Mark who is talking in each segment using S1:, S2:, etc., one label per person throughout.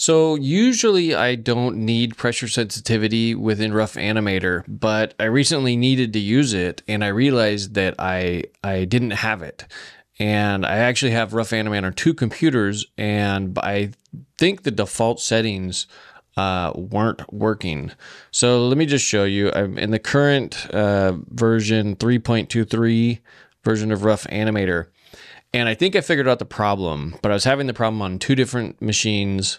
S1: So usually I don't need pressure sensitivity within Rough Animator, but I recently needed to use it and I realized that I I didn't have it. And I actually have Rough Animator on two computers and I think the default settings uh, weren't working. So let me just show you. I'm in the current uh, version 3.23 version of Rough Animator. And I think I figured out the problem, but I was having the problem on two different machines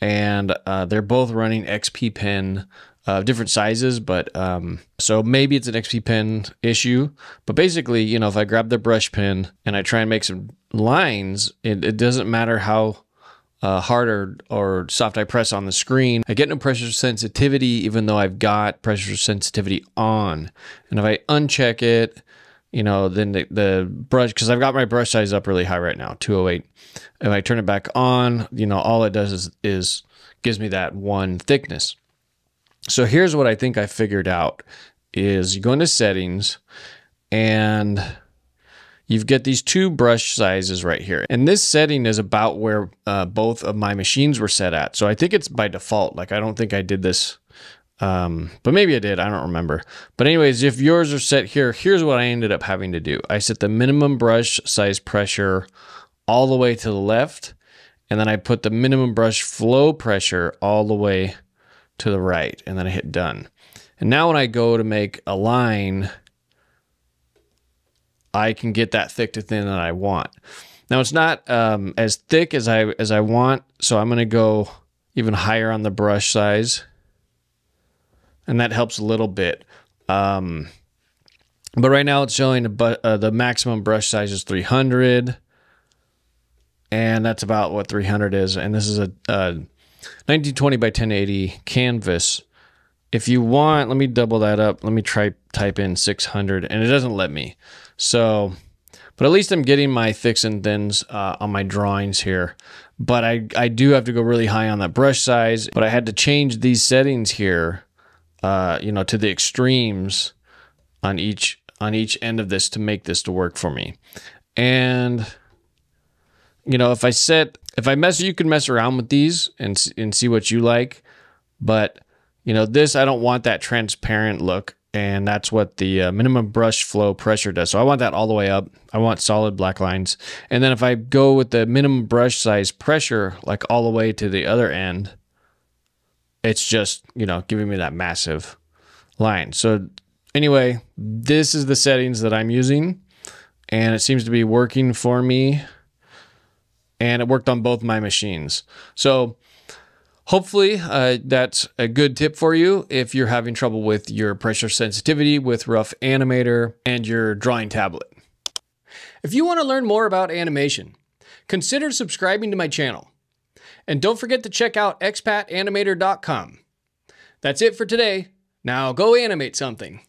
S1: and uh, they're both running XP-Pen uh, different sizes, but um, so maybe it's an XP-Pen issue. But basically, you know, if I grab the brush pen and I try and make some lines, it, it doesn't matter how uh, hard or, or soft I press on the screen. I get no pressure sensitivity, even though I've got pressure sensitivity on. And if I uncheck it, you know, then the, the brush, because I've got my brush size up really high right now, 208. If I turn it back on, you know, all it does is, is gives me that one thickness. So here's what I think I figured out is you go into settings and you've got these two brush sizes right here. And this setting is about where uh, both of my machines were set at. So I think it's by default. Like I don't think I did this um, but maybe I did. I don't remember. But anyways, if yours are set here, here's what I ended up having to do. I set the minimum brush size pressure all the way to the left. And then I put the minimum brush flow pressure all the way to the right. And then I hit done. And now when I go to make a line, I can get that thick to thin that I want. Now it's not um, as thick as I as I want, so I'm going to go even higher on the brush size and that helps a little bit. Um, but right now it's showing uh, the maximum brush size is 300 and that's about what 300 is. And this is a, a 1920 by 1080 canvas. If you want let me double that up. Let me try type in 600 and it doesn't let me. So but at least i'm getting my thicks and thins uh, on my drawings here. But I, I do have to go really high on that brush size. But i had to change these settings here uh, you know, to the extremes on each on each end of this to make this to work for me. And you know, if I set if I mess you can mess around with these and and see what you like, but you know, this I don't want that transparent look and that's what the uh, minimum brush flow pressure does. So I want that all the way up. I want solid black lines. And then if I go with the minimum brush size pressure like all the way to the other end, it's just, you know, giving me that massive line. So anyway, this is the settings that I'm using and it seems to be working for me and it worked on both my machines. So hopefully uh, that's a good tip for you if you're having trouble with your pressure sensitivity with Rough Animator and your drawing tablet. If you want to learn more about animation, consider subscribing to my channel. And don't forget to check out expatanimator.com. That's it for today. Now go animate something.